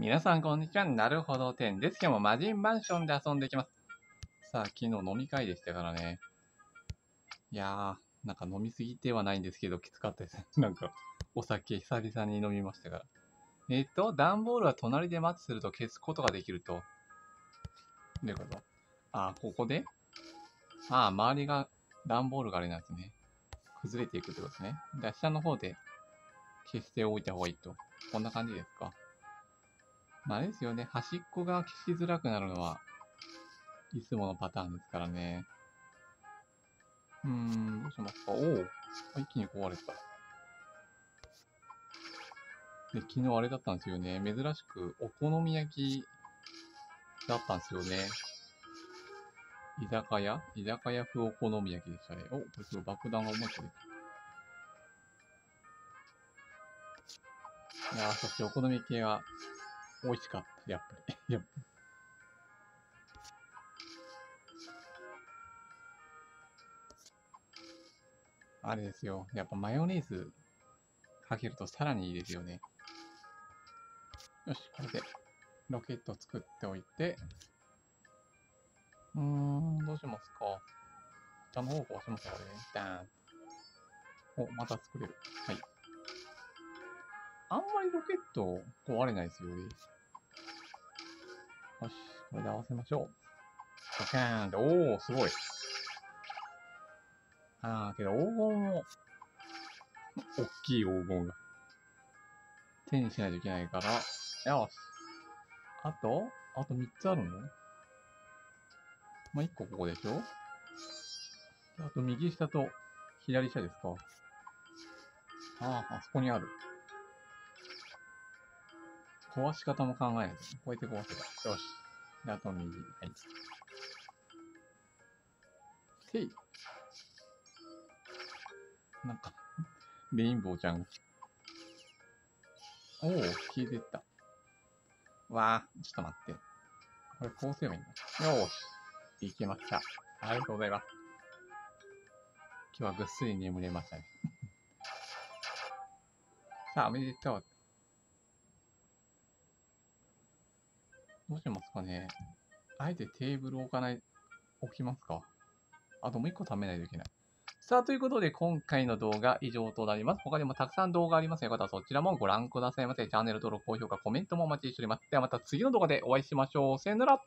皆さんこんにちは。なるほど10です。今日もマジンマンションで遊んでいきます。さあ、昨日飲み会でしたからね。いやー、なんか飲みすぎてはないんですけど、きつかったです。なんか、お酒久々に飲みましたから。えっ、と、段ボールは隣でマッチすると消すことができると。どういうこと？あー、ここで？あー、周りが段ボールがあれなんですね。崩れていくってことですね。で、下の方で消しておいた方がいいと。こんな感じですか？まあ、あれですよね。端っこが消しづらくなるのは、いつものパターンですからね。うーん、どうしますかおお一気に壊れた。で、昨日あれだったんですよね。珍しくお好み焼きだったんですよね。居酒屋？居酒屋風お好み焼きでしたね。お、これすごい爆弾がうまく出ていやー、そしてお好み焼きは美味しかった。やっぱり。あれですよ。やっぱマヨネーズかけるとさらにいいですよね。よし、これでロケット作っておいて。うーん、どうしますか。下の方壊しますかね。ダーン。お、また作れる。はい。あんまりロケット壊れないですよ。よし、これで合わせましょう。ドカーンって、おー、すごい。あー、けど黄金も、大きい黄金が。手にしないといけないから、よし。あと、あと3つあるの？まあ、1個ここでしょ？あと右下と左下ですかああ、あそこにある。壊し方も考えないと。こうやって壊せば。よし。で、あと右。はい。せい。なんか、レインボーちゃん。おお、消えてった。わあ、ちょっと待って。これこうすればいいんだ。よーし。いけました。ありがとうございます。今日はぐっすり眠れましたね。さあ、おめでとう。どうしますかね。あえてテーブル置かない、置きますか？あともう一個貯めないといけない。さあ、ということで、今回の動画以上となります。他にもたくさん動画ありますので、よかったらそちらもご覧くださいませ。チャンネル登録、高評価、コメントもお待ちしております。ではまた次の動画でお会いしましょう。さよなら。